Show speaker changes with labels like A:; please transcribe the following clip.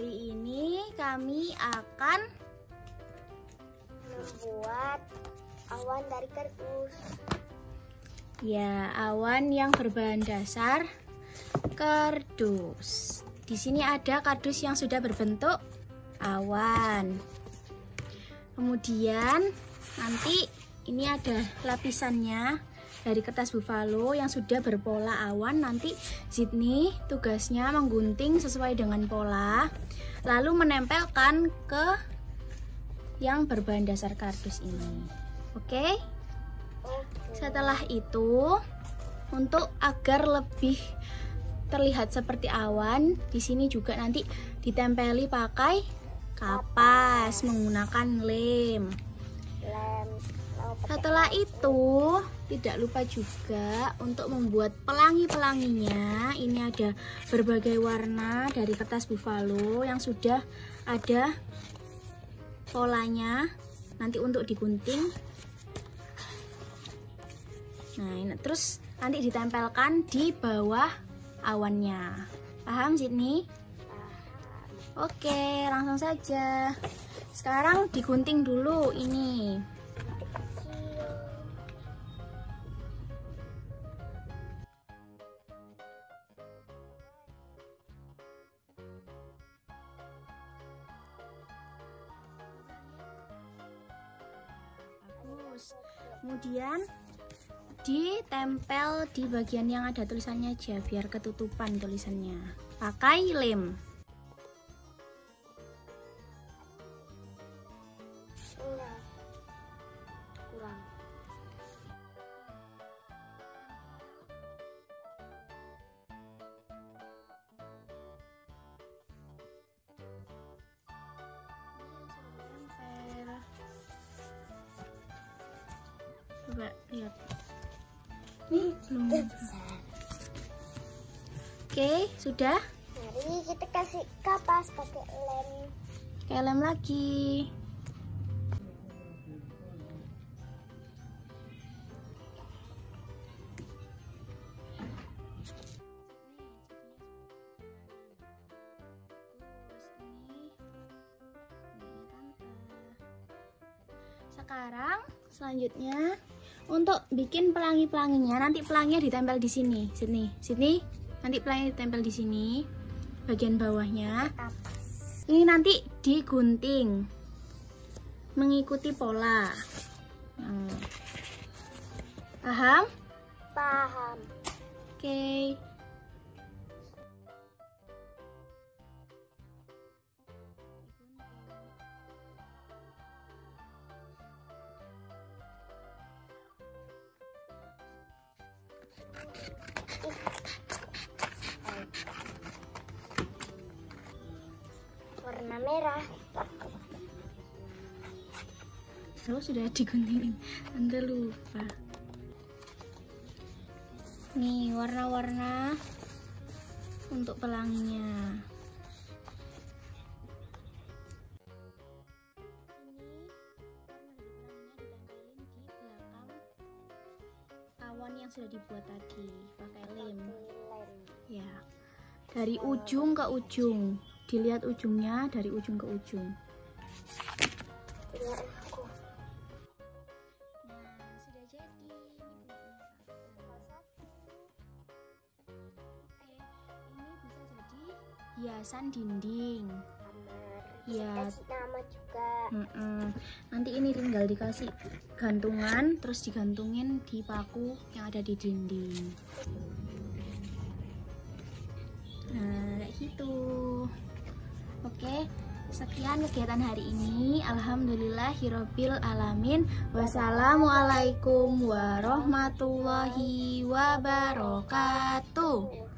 A: Hari ini kami akan
B: membuat awan dari kardus.
A: ya awan yang berbahan dasar kardus. Di sini ada kardus yang sudah berbentuk awan. Kemudian nanti ini ada lapisannya dari kertas buffalo yang sudah berpola awan. Nanti Sydney tugasnya menggunting sesuai dengan pola, lalu menempelkan ke yang berbahan dasar kardus ini. Oke? Setelah itu, untuk agar lebih terlihat seperti awan, di sini juga nanti ditempeli pakai kapas menggunakan lem. Setelah itu, tidak lupa juga untuk membuat pelangi-pelanginya. Ini ada berbagai warna dari kertas buffalo yang sudah ada polanya. Nanti untuk digunting. Nah, ini terus nanti ditempelkan di bawah awannya. Paham Sydney? Oke, langsung saja. Sekarang digunting dulu ini. Bagus. Kemudian ditempel di bagian yang ada tulisannya aja biar ketutupan tulisannya. Pakai lem. Coba lihat. Nih, belum.
B: Besar.
A: Oke, sudah.
B: Mari kita kasih kapas pakai lem.
A: Kayak lem lagi. Sekarang selanjutnya untuk bikin pelangi-pelanginya nanti pelanginya ditempel di sini, sini, sini. Nanti pelangi ditempel di sini bagian bawahnya. Ini nanti digunting mengikuti pola. Hmm. Paham?
B: Paham.
A: Oke.
B: Warna merah.
A: So, sudah diguntingin. Tante lupa. Nih, warna-warna untuk pelanginya. Sudah dibuat tadi pakai lem.
B: Lem.
A: Ya. Dari ujung ke ujung. Dilihat ujungnya dari ujung ke ujung. Nah, jadi hiasan dinding.
B: Kasih nama juga.
A: Mm-mm. Nanti ini tinggal dikasih gantungan, terus digantungin di paku yang ada di dinding. Nah, kayak gitu. Oke, sekian kegiatan hari ini. Alhamdulillahirobbil alamin. Wassalamualaikum warahmatullahi wabarakatuh.